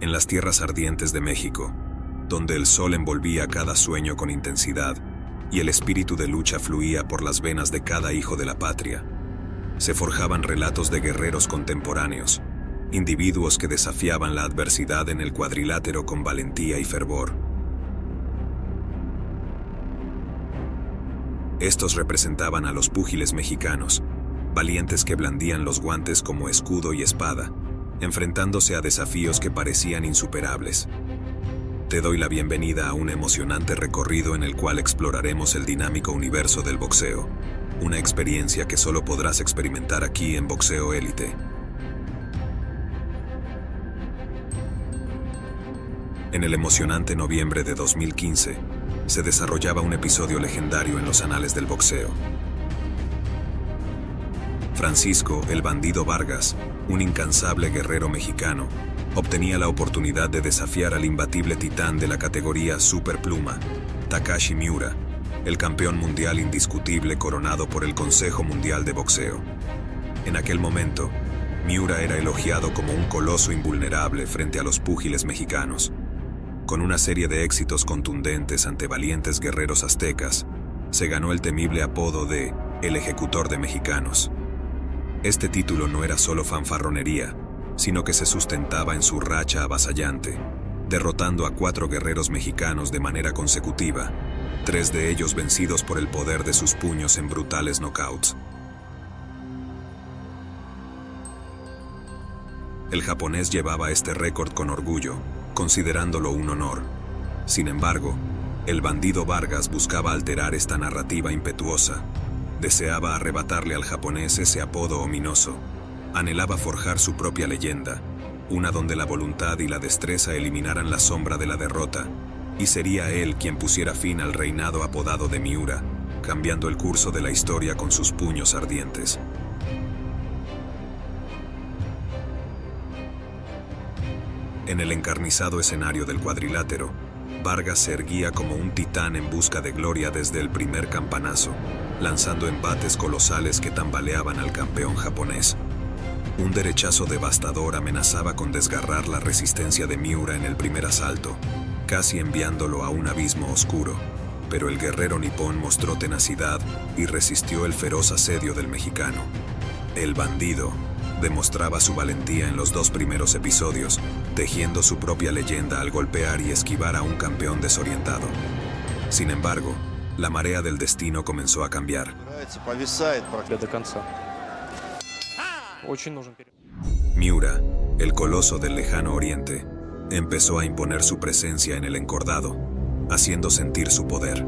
en las tierras ardientes de México, donde el sol envolvía cada sueño con intensidad y el espíritu de lucha fluía por las venas de cada hijo de la patria, se forjaban relatos de guerreros contemporáneos, individuos que desafiaban la adversidad en el cuadrilátero con valentía y fervor. Estos representaban a los púgiles mexicanos, valientes que blandían los guantes como escudo y espada, enfrentándose a desafíos que parecían insuperables. Te doy la bienvenida a un emocionante recorrido en el cual exploraremos el dinámico universo del boxeo, una experiencia que solo podrás experimentar aquí en Boxeo Élite. En el emocionante noviembre de 2015, se desarrollaba un episodio legendario en los anales del boxeo. Francisco, el bandido Vargas, un incansable guerrero mexicano, obtenía la oportunidad de desafiar al imbatible titán de la categoría Superpluma, Takashi Miura, el campeón mundial indiscutible coronado por el Consejo Mundial de Boxeo. En aquel momento, Miura era elogiado como un coloso invulnerable frente a los púgiles mexicanos. Con una serie de éxitos contundentes ante valientes guerreros aztecas, se ganó el temible apodo de El Ejecutor de Mexicanos. Este título no era solo fanfarronería, sino que se sustentaba en su racha avasallante, derrotando a cuatro guerreros mexicanos de manera consecutiva, tres de ellos vencidos por el poder de sus puños en brutales knockouts. El japonés llevaba este récord con orgullo, considerándolo un honor. Sin embargo, el bandido Vargas buscaba alterar esta narrativa impetuosa. Deseaba arrebatarle al japonés ese apodo ominoso. Anhelaba forjar su propia leyenda, una donde la voluntad y la destreza eliminaran la sombra de la derrota, y sería él quien pusiera fin al reinado apodado de Miura, cambiando el curso de la historia con sus puños ardientes. En el encarnizado escenario del cuadrilátero, Vargas se erguía como un titán en busca de gloria desde el primer campanazo, lanzando embates colosales que tambaleaban al campeón japonés. Un derechazo devastador amenazaba con desgarrar la resistencia de Miura en el primer asalto, casi enviándolo a un abismo oscuro, pero el guerrero nipón mostró tenacidad y resistió el feroz asedio del mexicano. El bandido, demostraba su valentía en los dos primeros episodios, tejiendo su propia leyenda al golpear y esquivar a un campeón desorientado. Sin embargo, la marea del destino comenzó a cambiar. Miura, el coloso del lejano oriente, empezó a imponer su presencia en el encordado, haciendo sentir su poder.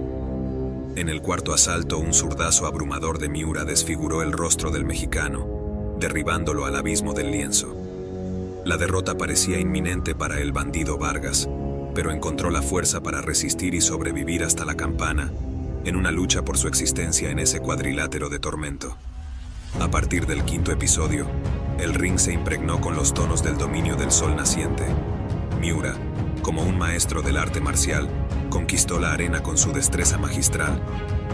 En el cuarto asalto, un zurdazo abrumador de Miura desfiguró el rostro del mexicano, derribándolo al abismo del lienzo. La derrota parecía inminente para el bandido Vargas, pero encontró la fuerza para resistir y sobrevivir hasta la campana, en una lucha por su existencia en ese cuadrilátero de tormento. A partir del quinto episodio, el ring se impregnó con los tonos del dominio del sol naciente. Miura, como un maestro del arte marcial, conquistó la arena con su destreza magistral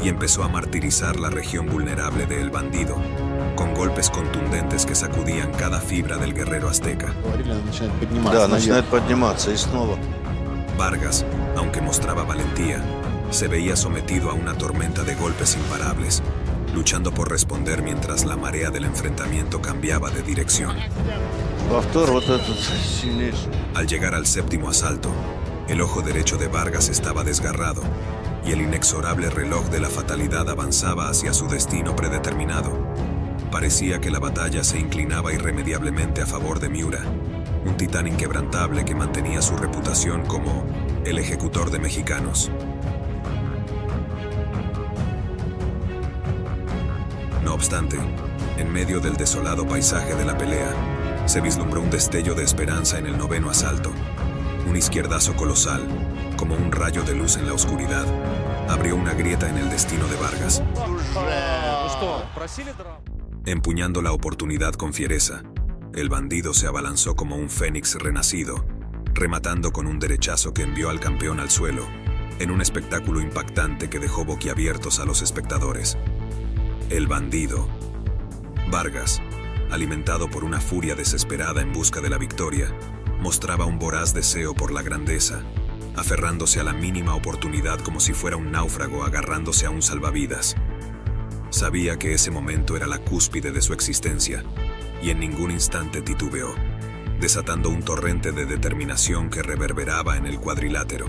y empezó a martirizar la región vulnerable de El Bandido, con golpes contundentes que sacudían cada fibra del guerrero azteca. Vargas, aunque mostraba valentía, se veía sometido a una tormenta de golpes imparables, luchando por responder mientras la marea del enfrentamiento cambiaba de dirección. Al llegar al séptimo asalto, el ojo derecho de Vargas estaba desgarrado y el inexorable reloj de la fatalidad avanzaba hacia su destino predeterminado. Parecía que la batalla se inclinaba irremediablemente a favor de Miura, un titán inquebrantable que mantenía su reputación como el ejecutor de mexicanos. Obstante, en medio del desolado paisaje de la pelea, se vislumbró un destello de esperanza en el noveno asalto. Un izquierdazo colosal, como un rayo de luz en la oscuridad, abrió una grieta en el destino de Vargas. Empuñando la oportunidad con fiereza, el bandido se abalanzó como un fénix renacido, rematando con un derechazo que envió al campeón al suelo, en un espectáculo impactante que dejó boquiabiertos a los espectadores. El bandido. Vargas, alimentado por una furia desesperada en busca de la victoria, mostraba un voraz deseo por la grandeza, aferrándose a la mínima oportunidad como si fuera un náufrago agarrándose a un salvavidas. Sabía que ese momento era la cúspide de su existencia, y en ningún instante titubeó, desatando un torrente de determinación que reverberaba en el cuadrilátero.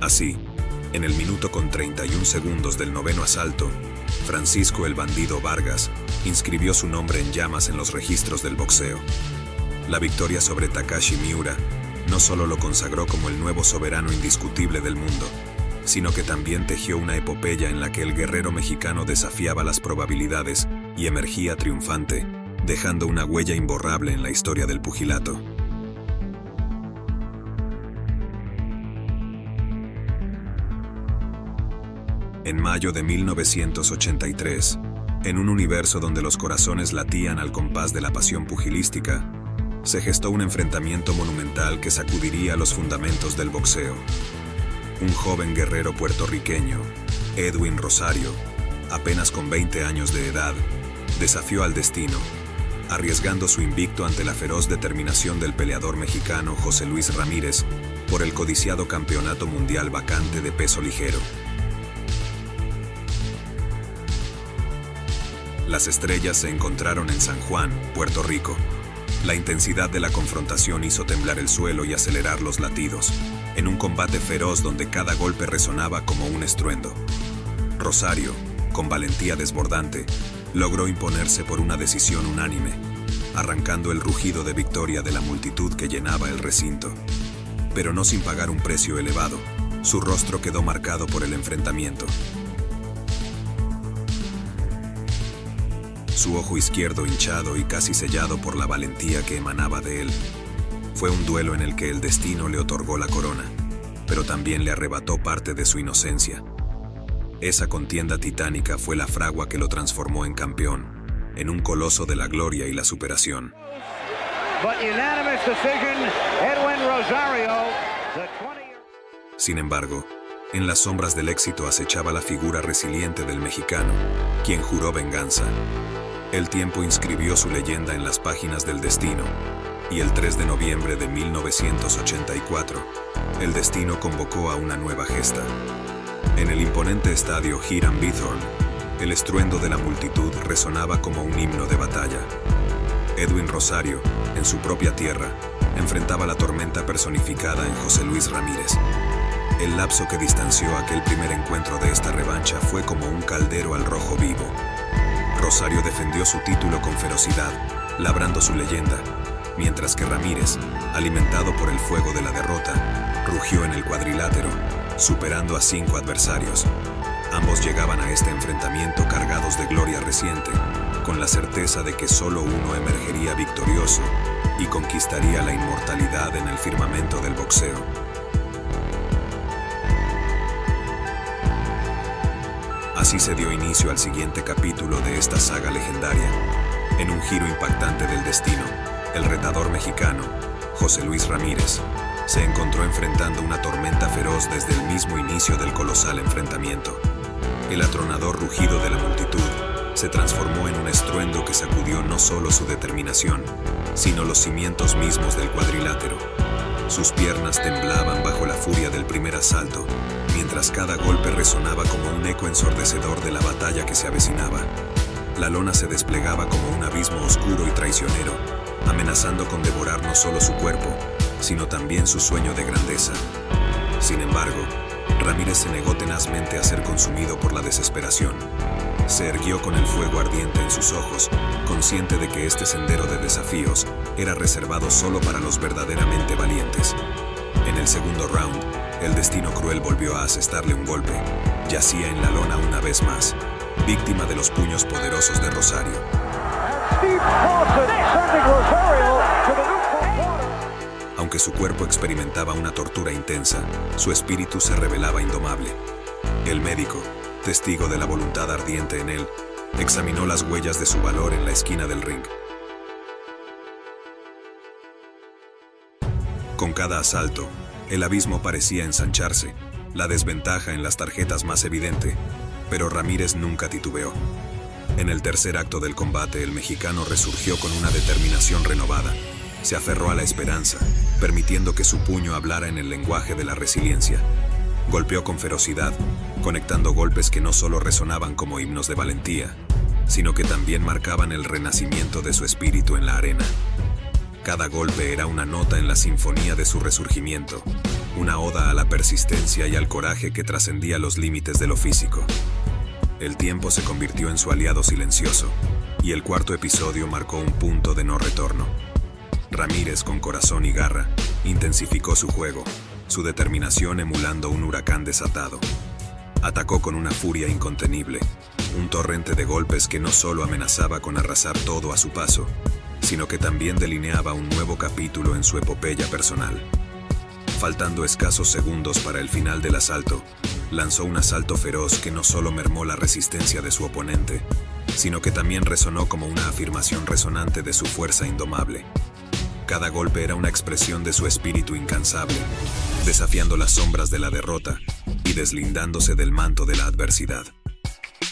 Así, en el minuto con 31 segundos del noveno asalto, Francisco el Bandido Vargas inscribió su nombre en llamas en los registros del boxeo. La victoria sobre Takashi Miura no solo lo consagró como el nuevo soberano indiscutible del mundo, sino que también tejió una epopeya en la que el guerrero mexicano desafiaba las probabilidades y emergía triunfante, dejando una huella imborrable en la historia del pugilato. En mayo de 1983, en un universo donde los corazones latían al compás de la pasión pugilística, se gestó un enfrentamiento monumental que sacudiría los fundamentos del boxeo. Un joven guerrero puertorriqueño, Edwin Rosario, apenas con 20 años de edad, desafió al destino, arriesgando su invicto ante la feroz determinación del peleador mexicano José Luis Ramírez por el codiciado campeonato mundial vacante de peso ligero. Las estrellas se encontraron en San Juan, Puerto Rico. La intensidad de la confrontación hizo temblar el suelo y acelerar los latidos, en un combate feroz donde cada golpe resonaba como un estruendo. Rosario, con valentía desbordante, logró imponerse por una decisión unánime, arrancando el rugido de victoria de la multitud que llenaba el recinto. Pero no sin pagar un precio elevado, su rostro quedó marcado por el enfrentamiento, su ojo izquierdo hinchado y casi sellado por la valentía que emanaba de él. Fue un duelo en el que el destino le otorgó la corona, pero también le arrebató parte de su inocencia. Esa contienda titánica fue la fragua que lo transformó en campeón, en un coloso de la gloria y la superación. Sin embargo, en las sombras del éxito acechaba la figura resiliente del mexicano, quien juró venganza, el tiempo inscribió su leyenda en las páginas del destino, y el 3 de noviembre de 1984, el destino convocó a una nueva gesta. En el imponente estadio Hiram Bithorn, el estruendo de la multitud resonaba como un himno de batalla. Edwin Rosario, en su propia tierra, enfrentaba la tormenta personificada en José Luis Ramírez. El lapso que distanció aquel primer encuentro de esta revancha fue como un caldero al rojo vivo, Rosario defendió su título con ferocidad, labrando su leyenda, mientras que Ramírez, alimentado por el fuego de la derrota, rugió en el cuadrilátero, superando a cinco adversarios. Ambos llegaban a este enfrentamiento cargados de gloria reciente, con la certeza de que solo uno emergería victorioso y conquistaría la inmortalidad en el firmamento del boxeo. Así se dio inicio al siguiente capítulo de esta saga legendaria. En un giro impactante del destino, el retador mexicano, José Luis Ramírez, se encontró enfrentando una tormenta feroz desde el mismo inicio del colosal enfrentamiento. El atronador rugido de la multitud se transformó en un estruendo que sacudió no solo su determinación, sino los cimientos mismos del cuadrilátero. Sus piernas temblaban bajo la furia del primer asalto mientras cada golpe resonaba como un eco ensordecedor de la batalla que se avecinaba. La lona se desplegaba como un abismo oscuro y traicionero, amenazando con devorar no solo su cuerpo, sino también su sueño de grandeza. Sin embargo, Ramírez se negó tenazmente a ser consumido por la desesperación. Se erguió con el fuego ardiente en sus ojos, consciente de que este sendero de desafíos era reservado solo para los verdaderamente valientes. En el segundo round, el destino cruel volvió a asestarle un golpe. Yacía en la lona una vez más, víctima de los puños poderosos de Rosario. Aunque su cuerpo experimentaba una tortura intensa, su espíritu se revelaba indomable. El médico, testigo de la voluntad ardiente en él, examinó las huellas de su valor en la esquina del ring. Con cada asalto, el abismo parecía ensancharse, la desventaja en las tarjetas más evidente, pero Ramírez nunca titubeó. En el tercer acto del combate, el mexicano resurgió con una determinación renovada, se aferró a la esperanza, permitiendo que su puño hablara en el lenguaje de la resiliencia. Golpeó con ferocidad, conectando golpes que no solo resonaban como himnos de valentía, sino que también marcaban el renacimiento de su espíritu en la arena. Cada golpe era una nota en la sinfonía de su resurgimiento, una oda a la persistencia y al coraje que trascendía los límites de lo físico. El tiempo se convirtió en su aliado silencioso, y el cuarto episodio marcó un punto de no retorno. Ramírez, con corazón y garra, intensificó su juego, su determinación emulando un huracán desatado. Atacó con una furia incontenible, un torrente de golpes que no solo amenazaba con arrasar todo a su paso, sino que también delineaba un nuevo capítulo en su epopeya personal. Faltando escasos segundos para el final del asalto, lanzó un asalto feroz que no solo mermó la resistencia de su oponente, sino que también resonó como una afirmación resonante de su fuerza indomable. Cada golpe era una expresión de su espíritu incansable, desafiando las sombras de la derrota y deslindándose del manto de la adversidad.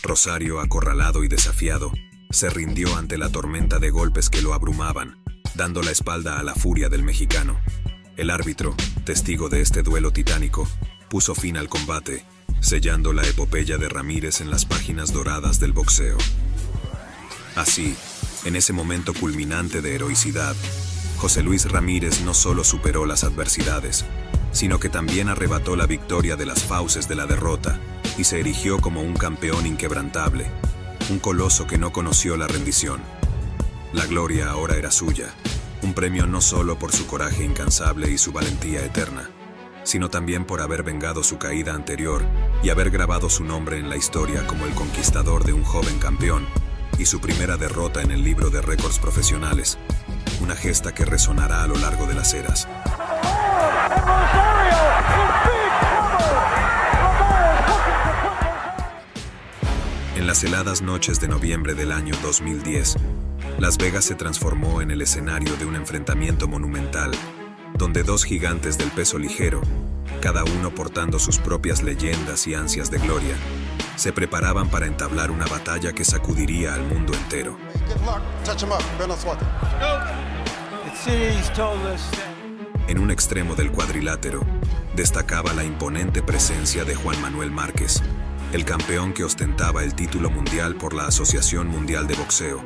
Rosario, acorralado y desafiado, se rindió ante la tormenta de golpes que lo abrumaban, dando la espalda a la furia del mexicano. El árbitro, testigo de este duelo titánico, puso fin al combate, sellando la epopeya de Ramírez en las páginas doradas del boxeo. Así, en ese momento culminante de heroicidad, José Luis Ramírez no solo superó las adversidades, sino que también arrebató la victoria de las fauces de la derrota y se erigió como un campeón inquebrantable, un coloso que no conoció la rendición. La gloria ahora era suya, un premio no solo por su coraje incansable y su valentía eterna, sino también por haber vengado su caída anterior y haber grabado su nombre en la historia como el conquistador de un joven campeón y su primera derrota en el libro de récords profesionales, una gesta que resonará a lo largo de las eras. En las heladas noches de noviembre del año 2010, Las Vegas se transformó en el escenario de un enfrentamiento monumental, donde dos gigantes del peso ligero, cada uno portando sus propias leyendas y ansias de gloria, se preparaban para entablar una batalla que sacudiría al mundo entero. En un extremo del cuadrilátero, destacaba la imponente presencia de Juan Manuel Márquez, el campeón que ostentaba el título mundial por la Asociación Mundial de Boxeo,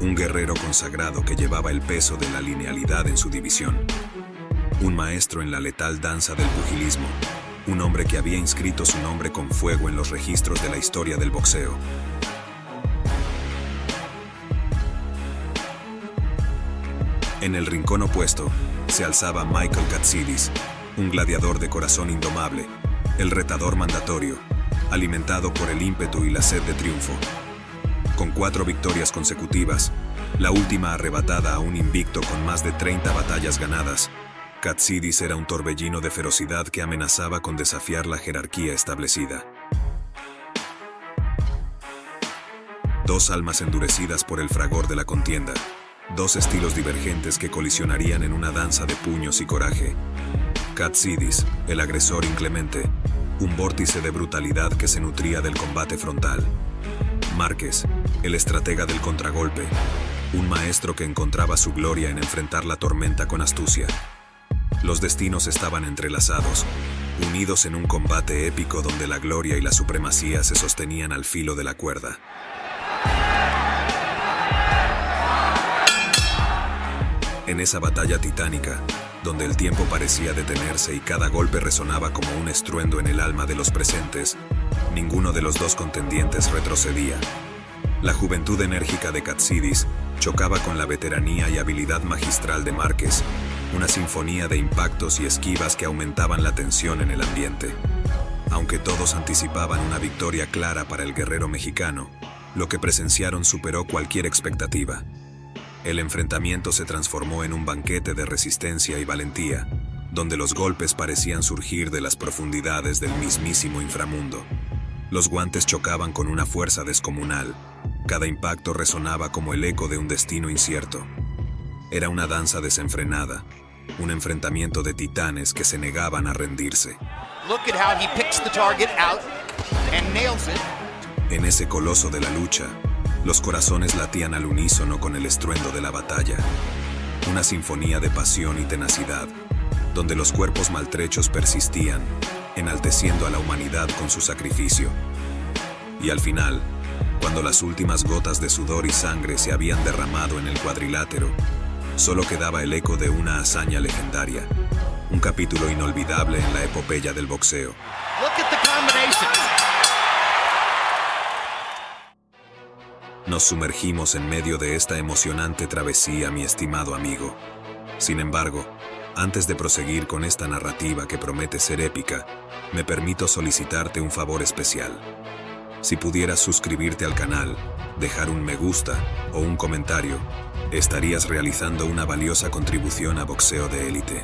un guerrero consagrado que llevaba el peso de la linealidad en su división, un maestro en la letal danza del pugilismo, un hombre que había inscrito su nombre con fuego en los registros de la historia del boxeo. En el rincón opuesto se alzaba Michael Katsidis, un gladiador de corazón indomable, el retador mandatorio, alimentado por el ímpetu y la sed de triunfo. Con cuatro victorias consecutivas, la última arrebatada a un invicto con más de 30 batallas ganadas, Katsidis era un torbellino de ferocidad que amenazaba con desafiar la jerarquía establecida. Dos almas endurecidas por el fragor de la contienda, dos estilos divergentes que colisionarían en una danza de puños y coraje. Katsidis, el agresor inclemente, un vórtice de brutalidad que se nutría del combate frontal. Márquez, el estratega del contragolpe, un maestro que encontraba su gloria en enfrentar la tormenta con astucia. Los destinos estaban entrelazados, unidos en un combate épico donde la gloria y la supremacía se sostenían al filo de la cuerda. En esa batalla titánica, donde el tiempo parecía detenerse y cada golpe resonaba como un estruendo en el alma de los presentes, ninguno de los dos contendientes retrocedía. La juventud enérgica de Katsidis chocaba con la veteranía y habilidad magistral de Márquez, una sinfonía de impactos y esquivas que aumentaban la tensión en el ambiente. Aunque todos anticipaban una victoria clara para el guerrero mexicano, lo que presenciaron superó cualquier expectativa. El enfrentamiento se transformó en un banquete de resistencia y valentía, donde los golpes parecían surgir de las profundidades del mismísimo inframundo. Los guantes chocaban con una fuerza descomunal. Cada impacto resonaba como el eco de un destino incierto. Era una danza desenfrenada, un enfrentamiento de titanes que se negaban a rendirse. En ese coloso de la lucha, los corazones latían al unísono con el estruendo de la batalla. una sinfonía de pasión y tenacidad, donde los cuerpos maltrechos persistían, enalteciendo a la humanidad con su sacrificio. Y al final, cuando las últimas gotas de sudor y sangre se habían derramado en el cuadrilátero, solo quedaba el eco de una hazaña legendaria, un capítulo inolvidable en la epopeya del boxeo. Nos sumergimos en medio de esta emocionante travesía, mi estimado amigo. Sin embargo, antes de proseguir con esta narrativa que promete ser épica, me permito solicitarte un favor especial. Si pudieras suscribirte al canal, dejar un me gusta o un comentario, estarías realizando una valiosa contribución a boxeo de élite.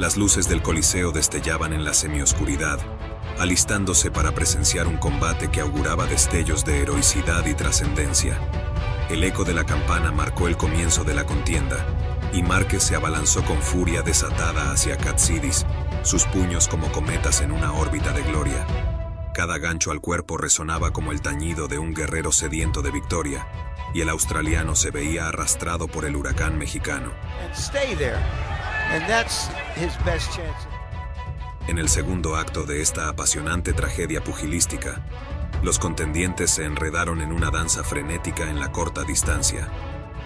Las luces del Coliseo destellaban en la semioscuridad, alistándose para presenciar un combate que auguraba destellos de heroicidad y trascendencia. El eco de la campana marcó el comienzo de la contienda, y Márquez se abalanzó con furia desatada hacia Katsidis, sus puños como cometas en una órbita de gloria. Cada gancho al cuerpo resonaba como el tañido de un guerrero sediento de victoria, y el australiano se veía arrastrado por el huracán mexicano. En el segundo acto de esta apasionante tragedia pugilística, los contendientes se enredaron en una danza frenética en la corta distancia.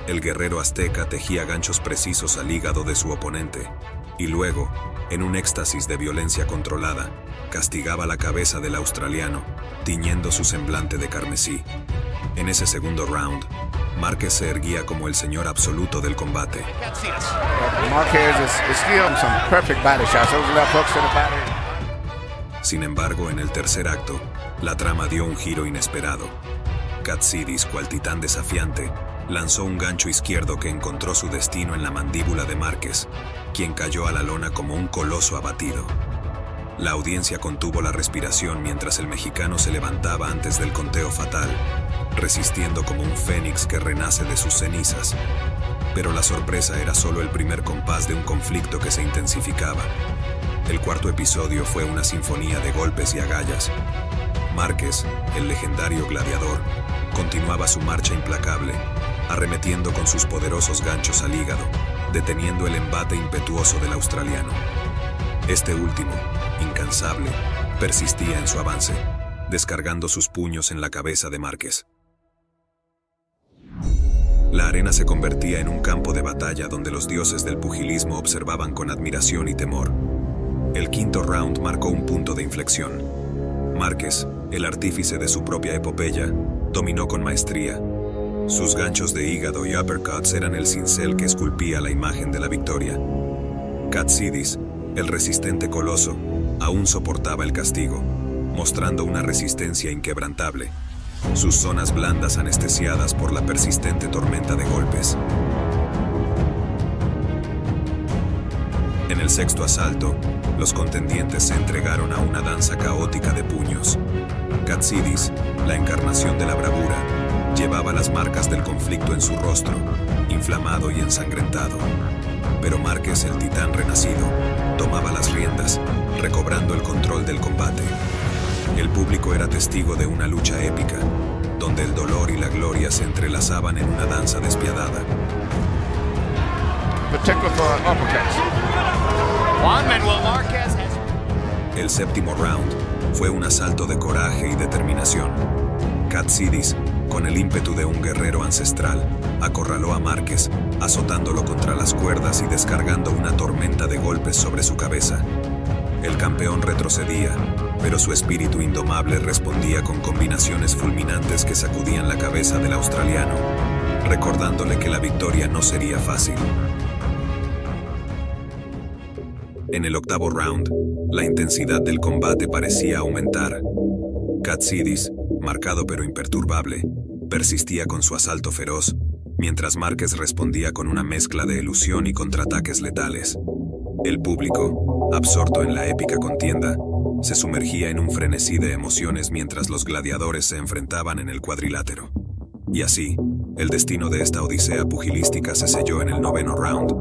El guerrero azteca tejía ganchos precisos al hígado de su oponente, y luego, en un éxtasis de violencia controlada, castigaba la cabeza del australiano, tiñendo su semblante de carmesí. En ese segundo round, Márquez se erguía como el señor absoluto del combate. Sin embargo, en el tercer acto, la trama dio un giro inesperado. Katsidis, cual titán desafiante, lanzó un gancho izquierdo que encontró su destino en la mandíbula de Márquez, quien cayó a la lona como un coloso abatido. La audiencia contuvo la respiración mientras el mexicano se levantaba antes del conteo fatal, resistiendo como un fénix que renace de sus cenizas. Pero la sorpresa era solo el primer compás de un conflicto que se intensificaba. El cuarto episodio fue una sinfonía de golpes y agallas. Márquez, el legendario gladiador, continuaba su marcha implacable, arremetiendo con sus poderosos ganchos al hígado, deteniendo el embate impetuoso del australiano. Este último, incansable, persistía en su avance, descargando sus puños en la cabeza de Márquez. La arena se convertía en un campo de batalla donde los dioses del pugilismo observaban con admiración y temor. El quinto round marcó un punto de inflexión. Márquez, el artífice de su propia epopeya, dominó con maestría. Sus ganchos de hígado y uppercuts eran el cincel que esculpía la imagen de la victoria. Katsidis, el resistente coloso, aún soportaba el castigo, mostrando una resistencia inquebrantable sus zonas blandas anestesiadas por la persistente tormenta de golpes. En el sexto asalto, los contendientes se entregaron a una danza caótica de puños. Katsidis, la encarnación de la bravura, llevaba las marcas del conflicto en su rostro, inflamado y ensangrentado. Pero Márquez, el titán renacido, tomaba las riendas, recobrando el control del combate. El público era testigo de una lucha épica, donde el dolor y la gloria se entrelazaban en una danza despiadada. El séptimo round fue un asalto de coraje y determinación. Katsidis, con el ímpetu de un guerrero ancestral, acorraló a Márquez, azotándolo contra las cuerdas y descargando una tormenta de golpes sobre su cabeza. El campeón retrocedía, pero su espíritu indomable respondía con combinaciones fulminantes que sacudían la cabeza del australiano, recordándole que la victoria no sería fácil. En el octavo round, la intensidad del combate parecía aumentar. Katsidis, marcado pero imperturbable, persistía con su asalto feroz, mientras Márquez respondía con una mezcla de ilusión y contraataques letales. El público, absorto en la épica contienda, se sumergía en un frenesí de emociones mientras los gladiadores se enfrentaban en el cuadrilátero. Y así, el destino de esta odisea pugilística se selló en el noveno round.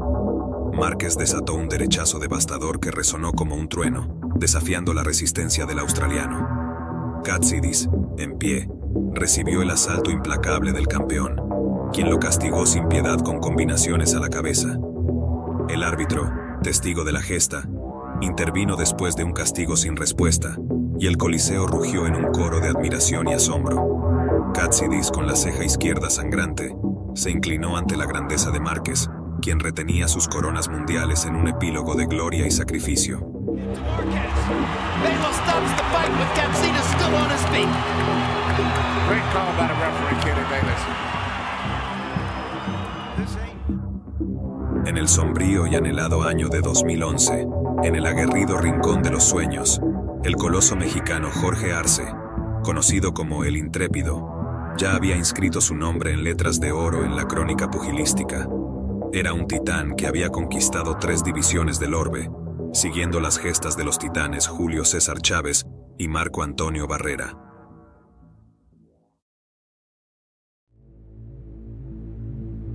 Márquez desató un derechazo devastador que resonó como un trueno, desafiando la resistencia del australiano. Katsidis, en pie, recibió el asalto implacable del campeón, quien lo castigó sin piedad con combinaciones a la cabeza. El árbitro, testigo de la gesta, intervino después de un castigo sin respuesta, y el Coliseo rugió en un coro de admiración y asombro. Katsidis, con la ceja izquierda sangrante, se inclinó ante la grandeza de Márquez, quien retenía sus coronas mundiales en un epílogo de gloria y sacrificio. En el sombrío y anhelado año de 2011, en el aguerrido rincón de los sueños, el coloso mexicano Jorge Arce, conocido como el Intrépido, ya había inscrito su nombre en letras de oro en la crónica pugilística. Era un titán que había conquistado tres divisiones del orbe, siguiendo las gestas de los titanes Julio César Chávez y Marco Antonio Barrera.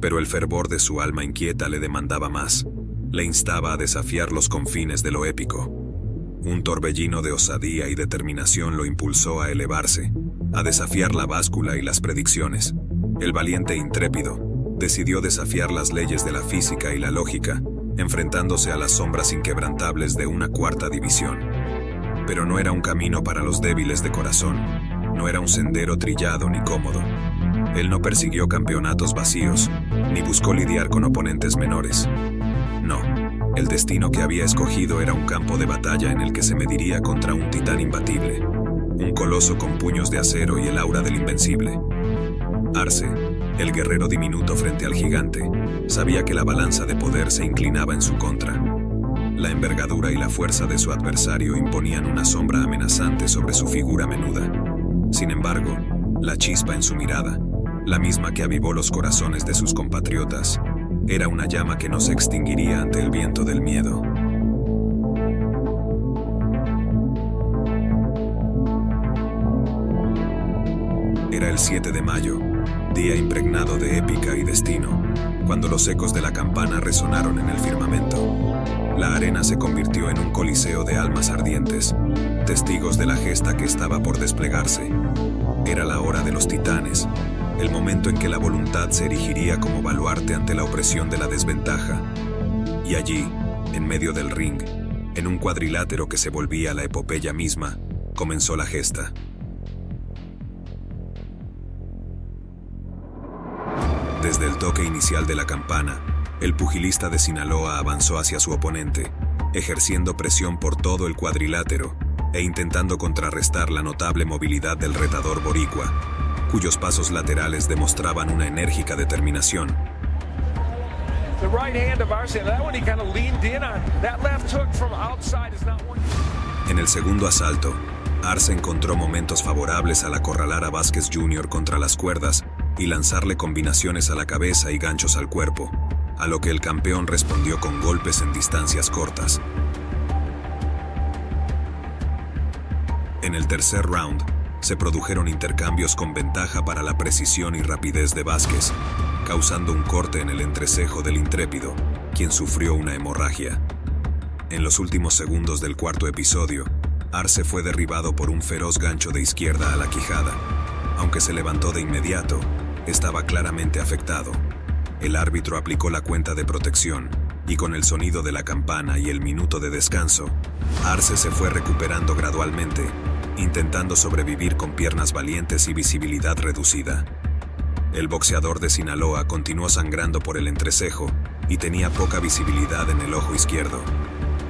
Pero el fervor de su alma inquieta le demandaba más, le instaba a desafiar los confines de lo épico. Un torbellino de osadía y determinación lo impulsó a elevarse, a desafiar la báscula y las predicciones. El valiente intrépido decidió desafiar las leyes de la física y la lógica, enfrentándose a las sombras inquebrantables de una cuarta división. Pero no era un camino para los débiles de corazón, no era un sendero trillado ni cómodo. Él no persiguió campeonatos vacíos, ni buscó lidiar con oponentes menores. No, el destino que había escogido era un campo de batalla en el que se mediría contra un titán imbatible, un coloso con puños de acero y el aura del invencible. Arce, el guerrero diminuto frente al gigante, sabía que la balanza de poder se inclinaba en su contra. La envergadura y la fuerza de su adversario imponían una sombra amenazante sobre su figura menuda. Sin embargo, la chispa en su mirada, la misma que avivó los corazones de sus compatriotas, era una llama que no se extinguiría ante el viento del miedo. Era el 7 de mayo, día impregnado de épica y destino, cuando los ecos de la campana resonaron en el firmamento. La arena se convirtió en un coliseo de almas ardientes, testigos de la gesta que estaba por desplegarse. Era la hora de los titanes, el momento en que la voluntad se erigiría como baluarte ante la opresión de la desventaja. Y allí, en medio del ring, en un cuadrilátero que se volvía la epopeya misma, comenzó la gesta. Desde el toque inicial de la campana, el pugilista de Sinaloa avanzó hacia su oponente, ejerciendo presión por todo el cuadrilátero e intentando contrarrestar la notable movilidad del retador boricua, cuyos pasos laterales demostraban una enérgica determinación. En el segundo asalto, Arce encontró momentos favorables al acorralar a Vázquez Jr. contra las cuerdas y lanzarle combinaciones a la cabeza y ganchos al cuerpo, a lo que el campeón respondió con golpes en distancias cortas. En el tercer round, se produjeron intercambios con ventaja para la precisión y rapidez de Vázquez, causando un corte en el entrecejo del intrépido, quien sufrió una hemorragia. En los últimos segundos del cuarto episodio, Arce fue derribado por un feroz gancho de izquierda a la quijada. Aunque se levantó de inmediato, estaba claramente afectado. El árbitro aplicó la cuenta de protección y con el sonido de la campana y el minuto de descanso, Arce se fue recuperando gradualmente, intentando sobrevivir con piernas valientes y visibilidad reducida. El boxeador de Sinaloa continuó sangrando por el entrecejo y tenía poca visibilidad en el ojo izquierdo,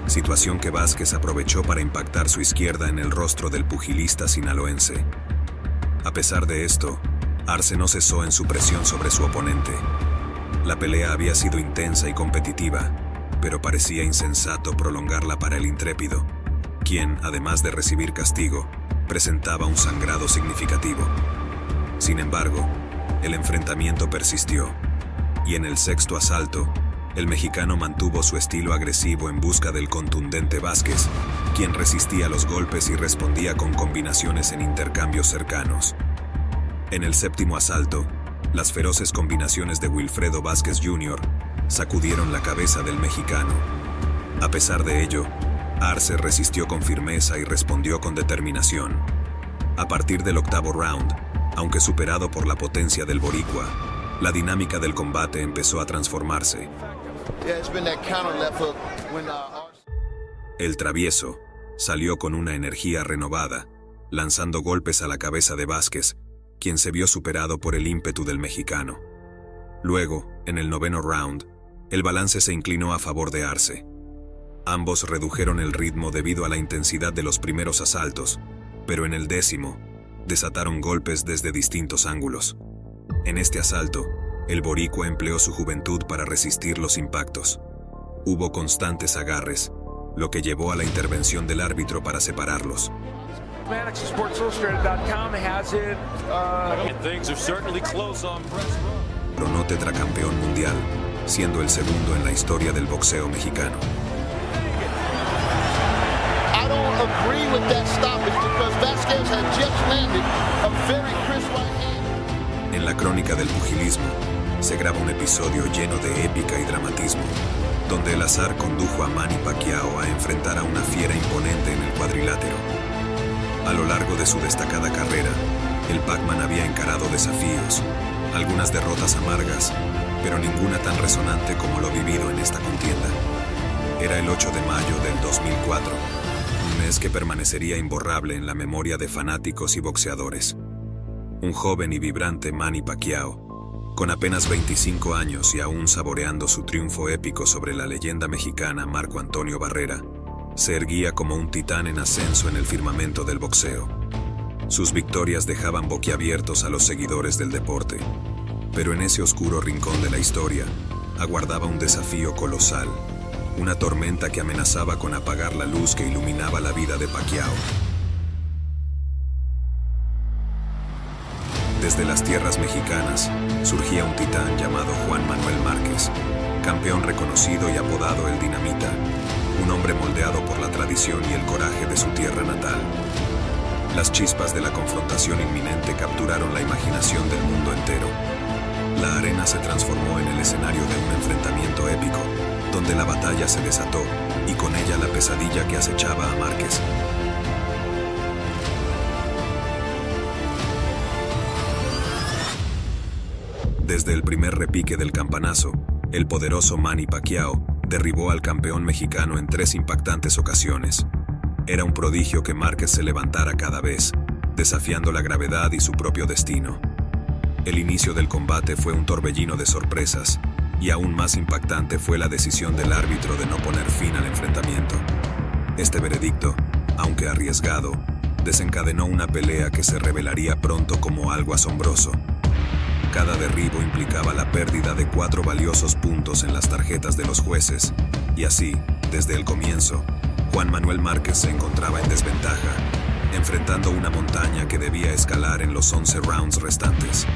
situación que Vázquez aprovechó para impactar su izquierda en el rostro del pugilista sinaloense. A pesar de esto, Arce no cesó en su presión sobre su oponente. La pelea había sido intensa y competitiva, pero parecía insensato prolongarla para el intrépido, quien, además de recibir castigo, presentaba un sangrado significativo. Sin embargo, el enfrentamiento persistió, y en el sexto asalto, el mexicano mantuvo su estilo agresivo en busca del contundente Vázquez, quien resistía los golpes y respondía con combinaciones en intercambios cercanos. En el séptimo asalto, las feroces combinaciones de Wilfredo Vázquez Jr. sacudieron la cabeza del mexicano. A pesar de ello, Arce resistió con firmeza y respondió con determinación. A partir del octavo round, aunque superado por la potencia del boricua, La dinámica del combate empezó a transformarse. El travieso salió con una energía renovada, lanzando golpes a la cabeza de Vázquez, quien se vio superado por el ímpetu del mexicano. Luego, en el noveno round, el balance se inclinó a favor de Arce. Ambos redujeron el ritmo debido a la intensidad de los primeros asaltos, pero en el décimo, desataron golpes desde distintos ángulos. En este asalto, el boricua empleó su juventud para resistir los impactos. Hubo constantes agarres, lo que llevó a la intervención del árbitro para separarlos. Coronó tetracampeón mundial, siendo el segundo en la historia del boxeo mexicano. En la crónica del pugilismo, se graba un episodio lleno de épica y dramatismo, donde el azar condujo a Manny Pacquiao a enfrentar a una fiera imponente en el cuadrilátero. A lo largo de su destacada carrera, el Pac-Man había encarado desafíos, algunas derrotas amargas, pero ninguna tan resonante como lo vivido en esta contienda. Era el 8 de mayo del 2004, un mes que permanecería imborrable en la memoria de fanáticos y boxeadores. Un joven y vibrante Manny Pacquiao con apenas 25 años y aún saboreando su triunfo épico sobre la leyenda mexicana Marco Antonio Barrera, se erguía como un titán en ascenso en el firmamento del boxeo. Sus victorias dejaban boquiabiertos a los seguidores del deporte, pero en ese oscuro rincón de la historia aguardaba un desafío colosal, una tormenta que amenazaba con apagar la luz que iluminaba la vida de Pacquiao. Desde las tierras mexicanas surgía un titán llamado Juan Manuel Márquez, campeón reconocido y apodado el Dinamita, un hombre moldeado por la tradición y el coraje de su tierra natal. Las chispas de la confrontación inminente capturaron la imaginación del mundo entero. La arena se transformó en el escenario de un enfrentamiento épico, donde la batalla se desató y con ella la pesadilla que acechaba a Márquez. Desde el primer repique del campanazo, el poderoso Manny Pacquiao derribó al campeón mexicano en tres impactantes ocasiones. Era un prodigio que Márquez se levantara cada vez, desafiando la gravedad y su propio destino. El inicio del combate fue un torbellino de sorpresas, y aún más impactante fue la decisión del árbitro de no poner fin al enfrentamiento. Este veredicto, aunque arriesgado, desencadenó una pelea que se revelaría pronto como algo asombroso. Cada derribo implicaba la pérdida de cuatro valiosos puntos en las tarjetas de los jueces, y así, desde el comienzo, Juan Manuel Márquez se encontraba en desventaja, enfrentando una montaña que debía escalar en los 11 rounds restantes.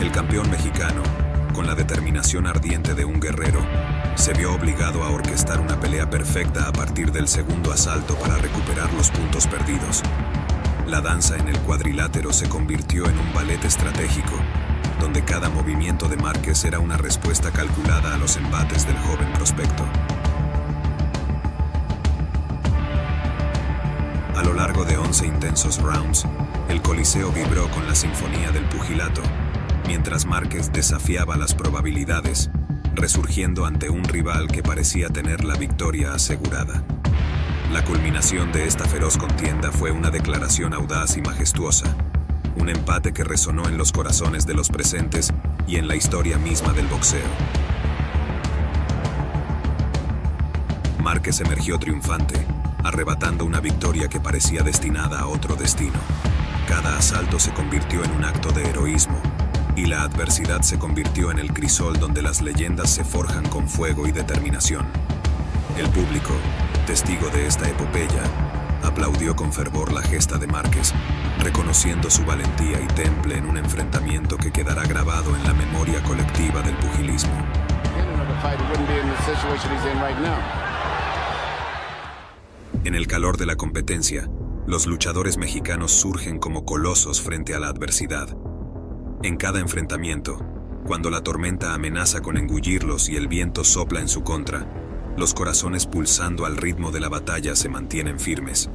El campeón mexicano, con la determinación ardiente de un guerrero, se vio obligado a orquestar una pelea perfecta a partir del segundo asalto para recuperar los puntos perdidos. La danza en el cuadrilátero se convirtió en un ballet estratégico, donde cada movimiento de Márquez era una respuesta calculada a los embates del joven prospecto. A lo largo de 11 intensos rounds, el Coliseo vibró con la sinfonía del pugilato, mientras Márquez desafiaba las probabilidades resurgiendo ante un rival que parecía tener la victoria asegurada. La culminación de esta feroz contienda fue una declaración audaz y majestuosa, un empate que resonó en los corazones de los presentes y en la historia misma del boxeo. Márquez emergió triunfante, arrebatando una victoria que parecía destinada a otro destino. Cada asalto se convirtió en un acto de heroísmo, y la adversidad se convirtió en el crisol donde las leyendas se forjan con fuego y determinación. El público, testigo de esta epopeya, aplaudió con fervor la gesta de Márquez, reconociendo su valentía y temple en un enfrentamiento que quedará grabado en la memoria colectiva del pugilismo. En el calor de la competencia, los luchadores mexicanos surgen como colosos frente a la adversidad, en cada enfrentamiento, cuando la tormenta amenaza con engullirlos y el viento sopla en su contra, los corazones pulsando al ritmo de la batalla se mantienen firmes.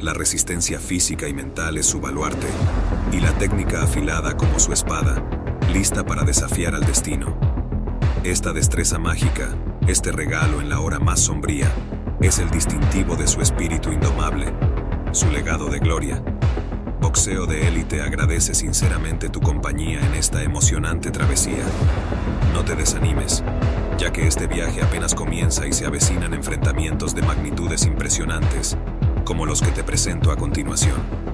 La resistencia física y mental es su baluarte, y la técnica afilada como su espada, lista para desafiar al destino. Esta destreza mágica, este regalo en la hora más sombría, es el distintivo de su espíritu indomable, su legado de gloria. Boxeo de élite agradece sinceramente tu compañía en esta emocionante travesía. No te desanimes, ya que este viaje apenas comienza y se avecinan enfrentamientos de magnitudes impresionantes, como los que te presento a continuación.